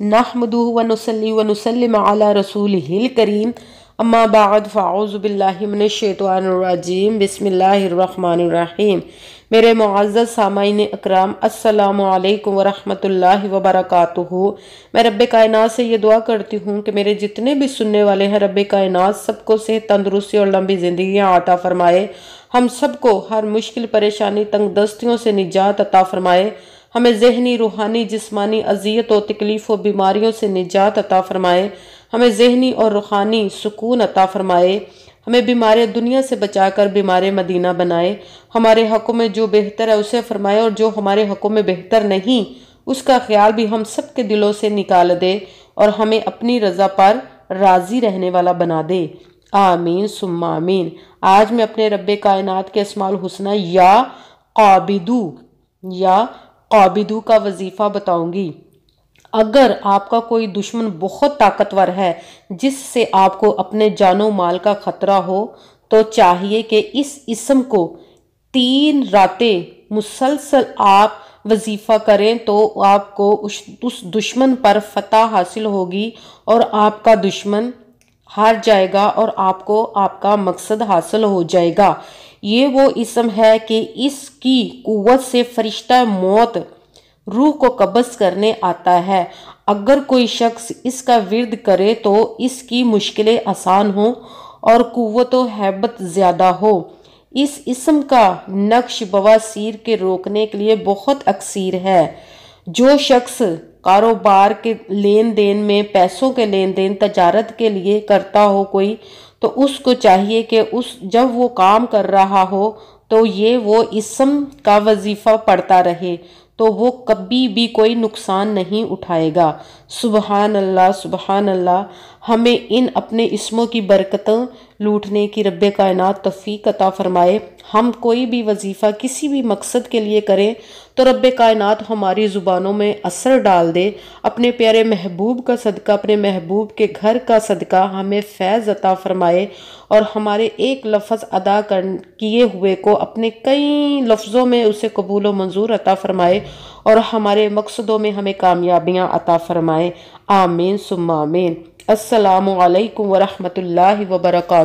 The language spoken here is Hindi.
नहमदू वनसली वनसलम अला रसूल हिल करीम अम्मा बाद फ़ाउज़बिल्लिमिनशैतवानरजीम बिस्मिल्लाहिर्रहमानिर्रहीम मेरे मुआज़ सामाइन अकराम अस्सलामुअलैकुम वरहमतुल्लाहि वबरकातुहू मैं रब कायनात से ये दुआ करती हूँ कि मेरे जितने भी सुनने वाले हैं रब कायनात सबको सेहत तंदरुस्ती और लंबी ज़िंदगी आता फ़रमाए हम सबको हर मुश्किल परेशानी तंग दस्तियों से निजात अता फ़रमाए हमें जहनी, रूहानी, जिस्मानी अजियत और तकलीफ़ और बीमारियों से निजात अता फ़रमाए। हमें जहनी और रूहानी सुकून अता फ़रमाए। हमें बीमार दुनिया से बचाकर बीमार मदीना बनाए। हमारे हक़ों में जो बेहतर है उसे फरमाए और जो हमारे हक़ों में बेहतर नहीं, उसका ख्याल भी हम सब के दिलों से निकाल दे और हमें अपनी रज़ा पर राज़ी रहने वाला बना दे। आमीन, सुम्मा आमीन। आज मैं अपने रब कायनात के असमाल हुसना या काबिदू, या काबिदू का वजीफ़ा बताऊँगी। अगर आपका कोई दुश्मन बहुत ताकतवर है, जिससे आपको अपने जानो माल का खतरा हो तो चाहिए कि इस इसम को तीन रातें मुसलसल आप वजीफ़ा करें तो आपको उस उस दुश्मन पर फतह हासिल होगी और आपका दुश्मन हार जाएगा और आपको आपका मकसद हासिल हो जाएगा। ये वो इसम है कि इसकी कुत से फरिश्ता मौत रूह को कब्ज करने आता है। अगर कोई शख्स इसका विरद करे तो इसकी मुश्किलें आसान हो और कुत हैबत ज़्यादा हो। इस इसम का नक्श बवासीर के रोकने के लिए बहुत अक्सर है। जो शख्स कारोबार के लेन देन में पैसों के लेन देन, तजारत के लिए करता हो कोई तो उसको चाहिए कि उस, जब वो काम कर रहा हो तो ये वो इसम का वजीफ़ा पढ़ता रहे तो वो कभी भी कोई नुकसान नहीं उठाएगा। सुबहान अल्लाह सुबहान अल्लाह हमें इन अपने इसमों की बरकतें लूटने की रब कायनात तफ़ीक अता फ़रमाए, हम कोई भी वजीफ़ा किसी भी मकसद के लिए करें तो रब कायनात हमारी ज़ुबानों में असर डाल दे। अपने प्यारे महबूब का सदका, अपने महबूब के घर का सदका हमें फैज़ अता फ़रमाए और हमारे एक लफ्ज़ अदा कर किए हुए को अपने कई लफ्ज़ों में उसे कबूल व मंजूर अता फ़रमाए और हमारे मकसदों में हमें कामयाबियाँ अता फ़रमाए। आमीन, सुम्मा आमीन। असलकम वरहमल वर्का